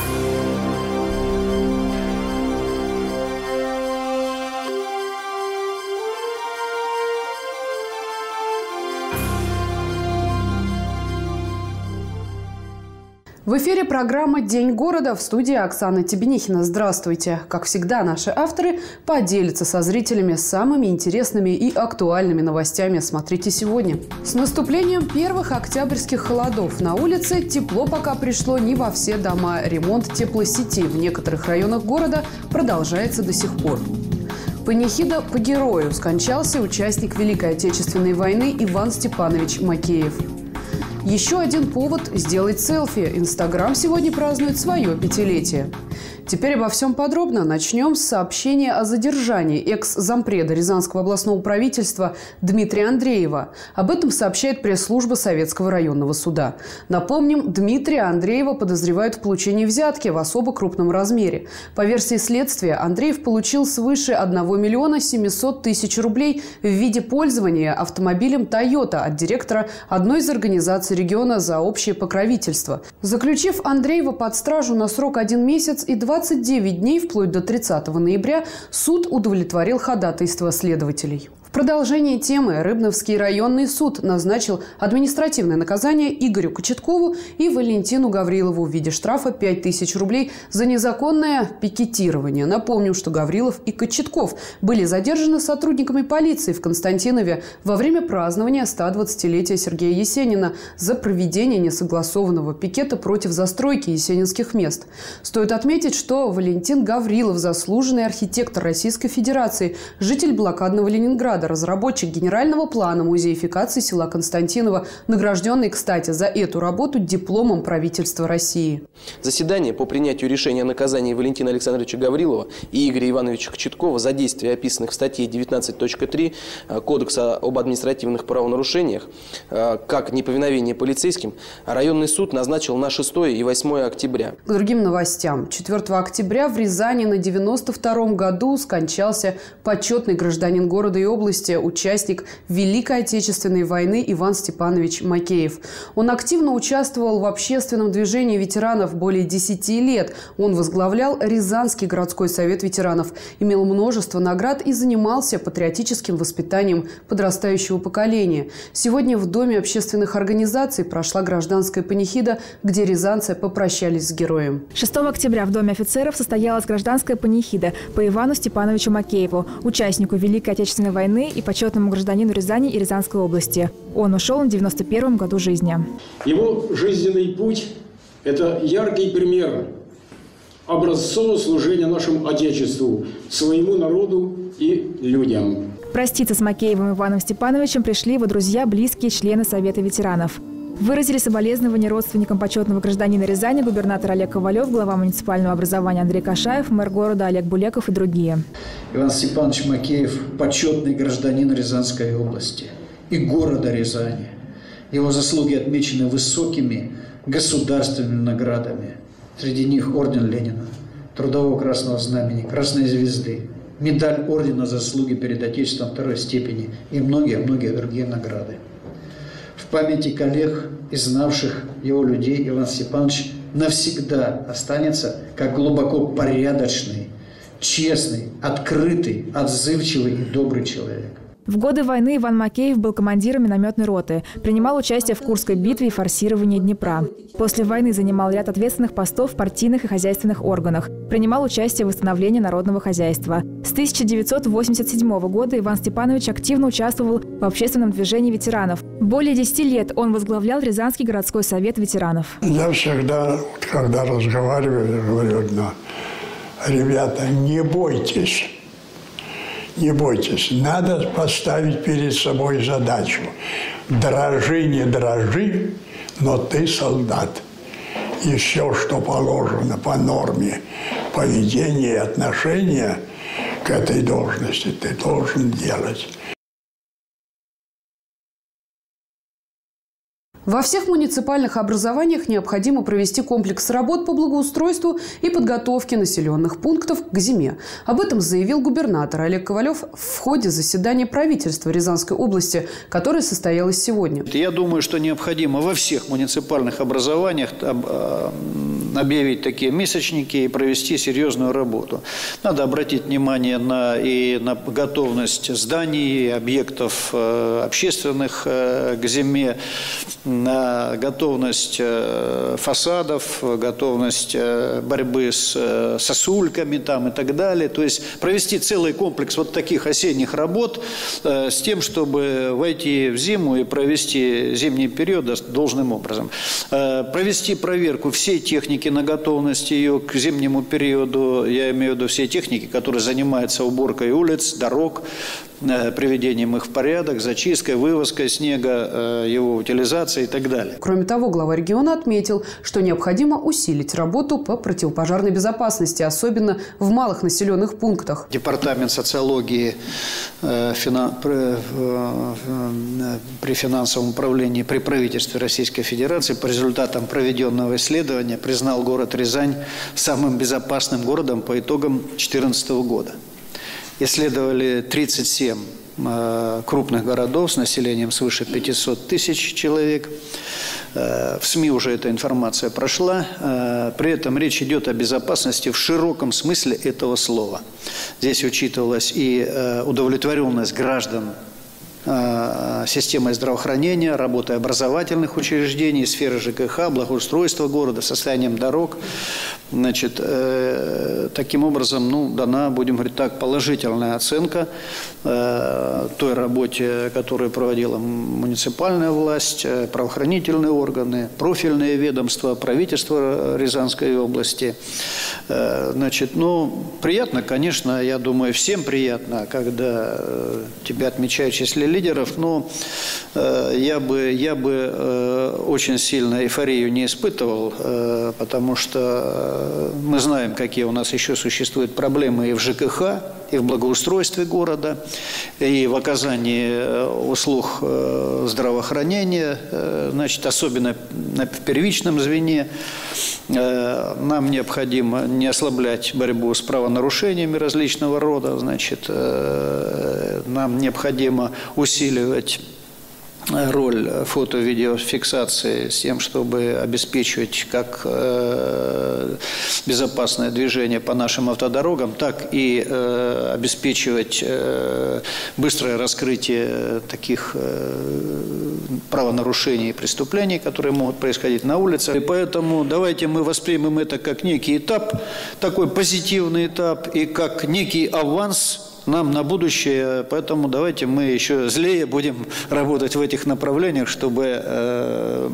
Bye. В эфире программа «День города» в студии Оксана Тебенихина. Здравствуйте. Как всегда, наши авторы поделятся со зрителями самыми интересными и актуальными новостями. Смотрите сегодня. С наступлением первых октябрьских холодов на улице тепло пока пришло не во все дома. Ремонт теплосети в некоторых районах города продолжается до сих пор. Панихида по герою скончался участник Великой Отечественной войны Иван Степанович Макеев. Еще один повод сделать селфи. Инстаграм сегодня празднует свое пятилетие. Теперь обо всем подробно. Начнем с сообщения о задержании экс-зампреда Рязанского областного правительства Дмитрия Андреева. Об этом сообщает пресс-служба Советского районного суда. Напомним, Дмитрия Андреева подозревают в получении взятки в особо крупном размере. По версии следствия, Андреев получил свыше 1 миллиона 700 тысяч рублей в виде пользования автомобилем Toyota от директора одной из организаций региона за общее покровительство. Заключив Андреева под стражу на срок один месяц и 20 29 дней, вплоть до 30 ноября, суд удовлетворил ходатайство следователей. В продолжении темы Рыбновский районный суд назначил административное наказание Игорю Кочеткову и Валентину Гаврилову в виде штрафа 5000 рублей за незаконное пикетирование. Напомним, что Гаврилов и Кочетков были задержаны сотрудниками полиции в Константинове во время празднования 120-летия Сергея Есенина за проведение несогласованного пикета против застройки есенинских мест. Стоит отметить, что Валентин Гаврилов – заслуженный архитектор Российской Федерации, житель блокадного Ленинграда, Ленинграда, разработчик генерального плана музеификации села Константинова, награжденный, кстати, за эту работу дипломом правительства России. Заседание по принятию решения о наказании Валентина Александровича Гаврилова и Игоря Ивановича Кочеткова за действия, описанных в статье 19.3 э, Кодекса об административных правонарушениях, э, как неповиновение полицейским, районный суд назначил на 6 и 8 октября. К другим новостям. 4 октября в Рязани на 92 году скончался почетный гражданин города и области области участник Великой Отечественной войны Иван Степанович Макеев. Он активно участвовал в общественном движении ветеранов более 10 лет. Он возглавлял Рязанский городской совет ветеранов, имел множество наград и занимался патриотическим воспитанием подрастающего поколения. Сегодня в Доме общественных организаций прошла гражданская панихида, где рязанцы попрощались с героем. 6 октября в Доме офицеров состоялась гражданская панихида по Ивану Степановичу Макееву, участнику Великой Отечественной войны войны и почетному гражданину Рязани и Рязанской области. Он ушел на 91 году жизни. Его жизненный путь – это яркий пример образцового служения нашему Отечеству, своему народу и людям. Проститься с Макеевым Иваном Степановичем пришли его друзья, близкие члены Совета ветеранов. Выразили соболезнования родственникам почетного гражданина Рязани губернатор Олег Ковалев, глава муниципального образования Андрей Кашаев, мэр города Олег Булеков и другие. Иван Степанович Макеев – почетный гражданин Рязанской области и города Рязани. Его заслуги отмечены высокими государственными наградами. Среди них орден Ленина, Трудового Красного Знамени, Красной Звезды, медаль ордена заслуги перед Отечеством второй степени и многие-многие другие награды памяти коллег и знавших его людей Иван Степанович навсегда останется как глубоко порядочный, честный, открытый, отзывчивый и добрый человек. В годы войны Иван Макеев был командиром минометной роты, принимал участие в Курской битве и форсировании Днепра. После войны занимал ряд ответственных постов в партийных и хозяйственных органах, принимал участие в восстановлении народного хозяйства. С 1987 года Иван Степанович активно участвовал в общественном движении ветеранов. Более 10 лет он возглавлял Рязанский городской совет ветеранов. Я всегда, когда разговариваю, говорю, ребята, не бойтесь не бойтесь, надо поставить перед собой задачу. Дрожи, не дрожи, но ты солдат. И все, что положено по норме поведения и отношения к этой должности, ты должен делать. Во всех муниципальных образованиях необходимо провести комплекс работ по благоустройству и подготовке населенных пунктов к зиме. Об этом заявил губернатор Олег Ковалев в ходе заседания правительства Рязанской области, которое состоялось сегодня. Я думаю, что необходимо во всех муниципальных образованиях объявить такие месячники и провести серьезную работу. Надо обратить внимание на, и на готовность зданий, объектов э, общественных э, к зиме, на готовность э, фасадов, готовность борьбы с сосульками там и так далее. То есть провести целый комплекс вот таких осенних работ с тем, чтобы войти в зиму и провести зимний период должным образом. Провести проверку всей техники на готовность ее к зимнему периоду, я имею в виду все техники, которые занимаются уборкой улиц, дорог, приведением их в порядок, зачисткой, вывозкой снега, э, его утилизацией и так далее. Кроме того, глава региона отметил, что необходимо усилить работу по противопожарной безопасности, особенно в малых населенных пунктах. Департамент социологии э, при финансовом управлении при правительстве Российской Федерации по результатам проведенного исследования признал город Рязань самым безопасным городом по итогам 2014 года исследовали 37 э, крупных городов с населением свыше 500 тысяч человек. Э, в СМИ уже эта информация прошла. Э, при этом речь идет о безопасности в широком смысле этого слова. Здесь учитывалась и удовлетворенность граждан системой здравоохранения, работой образовательных учреждений, сферы ЖКХ, благоустройства города, состоянием дорог. Значит, э, таким образом, ну, дана, будем говорить так, положительная оценка э, той работе, которую проводила муниципальная власть, э, правоохранительные органы, профильные ведомства, правительство Рязанской области. Э, значит, ну, приятно, конечно, я думаю, всем приятно, когда э, тебя отмечают в числе лидеров, но э, я бы, я бы э, очень сильно эйфорию не испытывал, э, потому что мы знаем, какие у нас еще существуют проблемы и в ЖКХ, и в благоустройстве города, и в оказании э, услуг э, здравоохранения, э, значит, особенно в первичном звене. Нам необходимо не ослаблять борьбу с правонарушениями различного рода, значит, нам необходимо усиливать роль фото-видеофиксации с тем, чтобы обеспечивать как э, безопасное движение по нашим автодорогам, так и э, обеспечивать э, быстрое раскрытие таких правонарушений и преступлений, которые могут происходить на улице. И поэтому давайте мы воспримем это как некий этап, такой позитивный этап и как некий аванс нам на будущее, поэтому давайте мы еще злее будем работать в этих направлениях, чтобы э,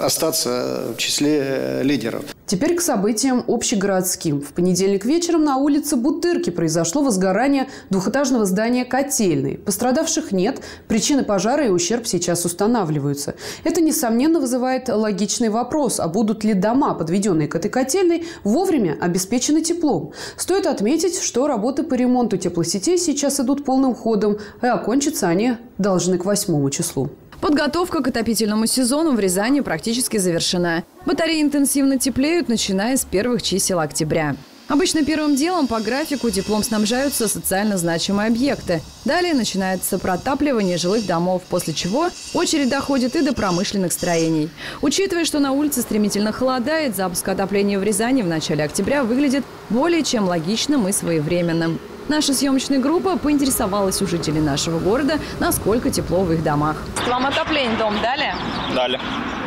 остаться в числе лидеров. Теперь к событиям общегородским. В понедельник вечером на улице Бутырки произошло возгорание двухэтажного здания «Котельной». Пострадавших нет, причины пожара и ущерб сейчас устанавливаются. Это, несомненно, вызывает логичный вопрос, а будут ли дома, подведенные к этой котельной, вовремя обеспечены теплом. Стоит отметить, что работы по ремонту теплосетей сейчас идут полным ходом, и окончатся они должны к 8 числу. Подготовка к отопительному сезону в Рязани практически завершена. Батареи интенсивно теплеют, начиная с первых чисел октября. Обычно первым делом по графику теплом снабжаются социально значимые объекты. Далее начинается протапливание жилых домов, после чего очередь доходит и до промышленных строений. Учитывая, что на улице стремительно холодает, запуск отопления в Рязани в начале октября выглядит более чем логичным и своевременным. Наша съемочная группа поинтересовалась у жителей нашего города, насколько тепло в их домах. Вам отопление дом дали? Дали.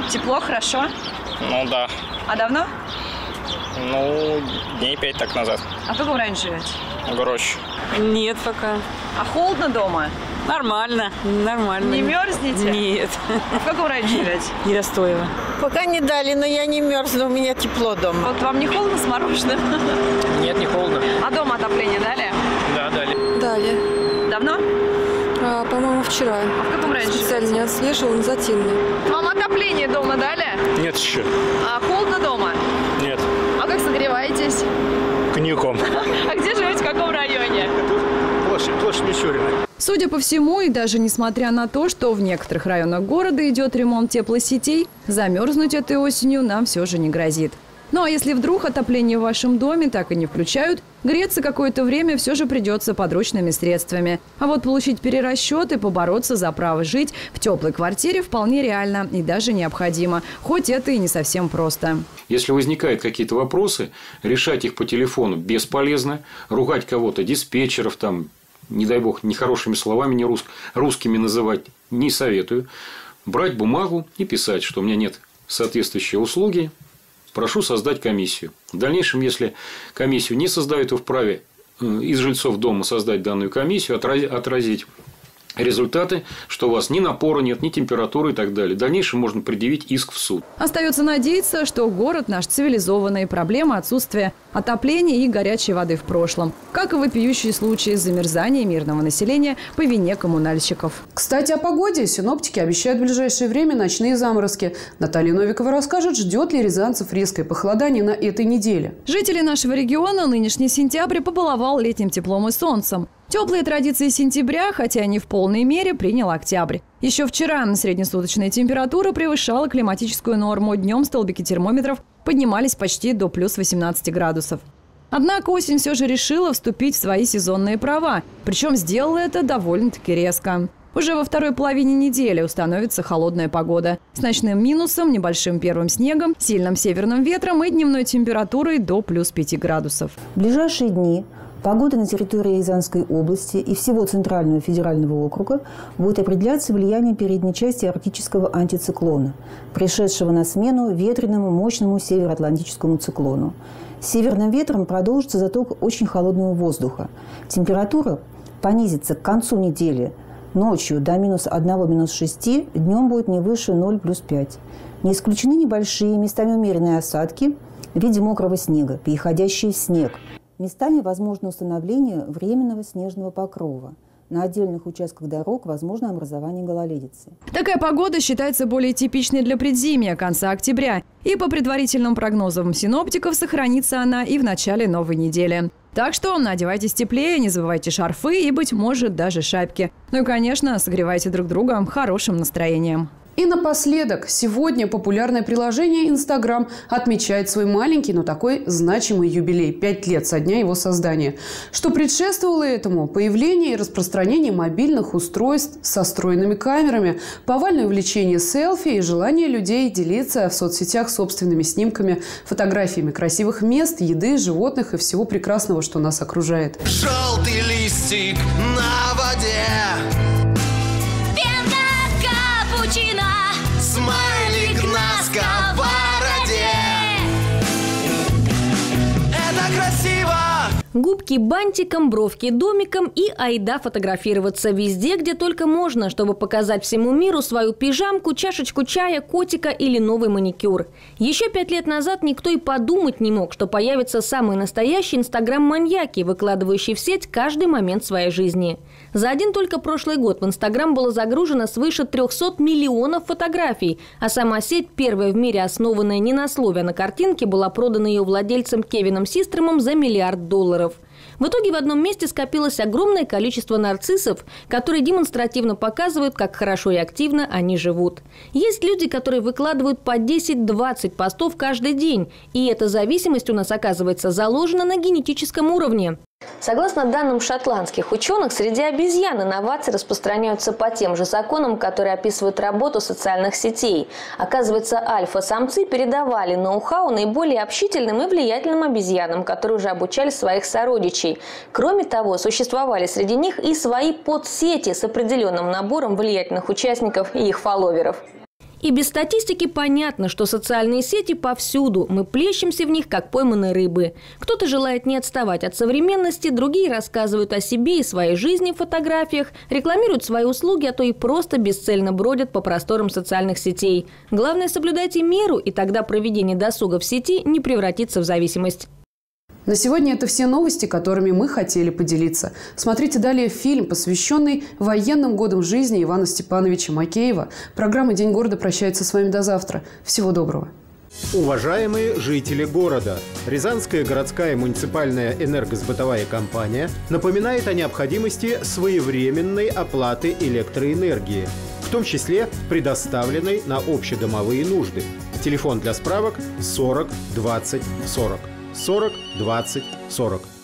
Тепло, хорошо? Ну да. А давно? Ну, дней пять так назад. А в каком районе живете? Грош. Нет пока. А холодно дома? Нормально, нормально. Не мерзнете? Нет. А в каком районе живете? Нерастоево. Пока не дали, но я не мерзну, у меня тепло дома. Вот вам не холодно с мороженым? Нет, не холодно. А дома отопление дали? Дали. Давно? А, по-моему, вчера. А в каком районе Специально не отслеживал, не затемно. Вам отопление дома дали? Нет еще. А холодно дома? Нет. А как согреваетесь? Коньяком. А где живете, в каком районе? Площадь, площадь Мичурина. Судя по всему, и даже несмотря на то, что в некоторых районах города идет ремонт теплосетей, замерзнуть этой осенью нам все же не грозит. Ну а если вдруг отопление в вашем доме так и не включают, Греться какое-то время все же придется подручными средствами. А вот получить перерасчет и побороться за право жить в теплой квартире вполне реально и даже необходимо. Хоть это и не совсем просто. Если возникают какие-то вопросы, решать их по телефону бесполезно. Ругать кого-то, диспетчеров, там, не дай бог, нехорошими словами, не рус... русскими называть не советую. Брать бумагу и писать, что у меня нет соответствующей услуги, прошу создать комиссию. В дальнейшем, если комиссию не создают, то вправе э, из жильцов дома создать данную комиссию, отразить результаты, что у вас ни напора нет, ни температуры и так далее. В дальнейшем можно предъявить иск в суд. Остается надеяться, что город наш цивилизованный, проблема отсутствия отопления и горячей воды в прошлом, как и вопиющие случаи замерзания мирного населения по вине коммунальщиков. Кстати, о погоде. Синоптики обещают в ближайшее время ночные заморозки. Наталья Новикова расскажет, ждет ли рязанцев резкое похолодание на этой неделе. Жители нашего региона нынешний сентябрь побаловал летним теплом и солнцем. Теплые традиции сентября, хотя не в полной мере, принял октябрь. Еще вчера среднесуточная температура превышала климатическую норму. Днем столбики термометров поднимались почти до плюс 18 градусов. Однако осень все же решила вступить в свои сезонные права. Причем сделала это довольно-таки резко. Уже во второй половине недели установится холодная погода. С ночным минусом, небольшим первым снегом, сильным северным ветром и дневной температурой до плюс 5 градусов. В ближайшие дни Погода на территории Рязанской области и всего Центрального федерального округа будет определяться влиянием передней части арктического антициклона, пришедшего на смену ветреному мощному североатлантическому циклону. Северным ветром продолжится заток очень холодного воздуха. Температура понизится к концу недели ночью до минус 1, минус 6, днем будет не выше 0, плюс 5. Не исключены небольшие, местами умеренные осадки в виде мокрого снега, переходящие в снег – Местами возможно установление временного снежного покрова. На отдельных участках дорог возможно образование гололедицы. Такая погода считается более типичной для предзимия конца октября. И по предварительным прогнозам синоптиков сохранится она и в начале новой недели. Так что надевайтесь теплее, не забывайте шарфы и, быть может, даже шапки. Ну и, конечно, согревайте друг друга хорошим настроением. И напоследок, сегодня популярное приложение Instagram отмечает свой маленький, но такой значимый юбилей – пять лет со дня его создания. Что предшествовало этому? Появление и распространение мобильных устройств со встроенными камерами, повальное увлечение селфи и желание людей делиться в соцсетях собственными снимками, фотографиями красивых мест, еды, животных и всего прекрасного, что нас окружает. Желтый листик на воде Губки бантиком, бровки домиком и айда фотографироваться везде, где только можно, чтобы показать всему миру свою пижамку, чашечку чая, котика или новый маникюр. Еще пять лет назад никто и подумать не мог, что появятся самые настоящие инстаграм-маньяки, выкладывающие в сеть каждый момент своей жизни. За один только прошлый год в Инстаграм было загружено свыше 300 миллионов фотографий, а сама сеть, первая в мире основанная не на слове, а на картинке, была продана ее владельцем Кевином Систромом за миллиард долларов. В итоге в одном месте скопилось огромное количество нарциссов, которые демонстративно показывают, как хорошо и активно они живут. Есть люди, которые выкладывают по 10-20 постов каждый день, и эта зависимость у нас оказывается заложена на генетическом уровне. Согласно данным шотландских ученых, среди обезьян инновации распространяются по тем же законам, которые описывают работу социальных сетей. Оказывается, альфа-самцы передавали ноу-хау наиболее общительным и влиятельным обезьянам, которые уже обучали своих сородичей. Кроме того, существовали среди них и свои подсети с определенным набором влиятельных участников и их фолловеров. И без статистики понятно, что социальные сети повсюду. Мы плещемся в них, как пойманные рыбы. Кто-то желает не отставать от современности, другие рассказывают о себе и своей жизни в фотографиях, рекламируют свои услуги, а то и просто бесцельно бродят по просторам социальных сетей. Главное, соблюдайте меру, и тогда проведение досуга в сети не превратится в зависимость. На сегодня это все новости, которыми мы хотели поделиться. Смотрите далее фильм, посвященный военным годам жизни Ивана Степановича Макеева. Программа «День города» прощается с вами до завтра. Всего доброго. Уважаемые жители города, Рязанская городская муниципальная энергосбытовая компания напоминает о необходимости своевременной оплаты электроэнергии, в том числе предоставленной на общедомовые нужды. Телефон для справок 40 20 40. 40 20 40.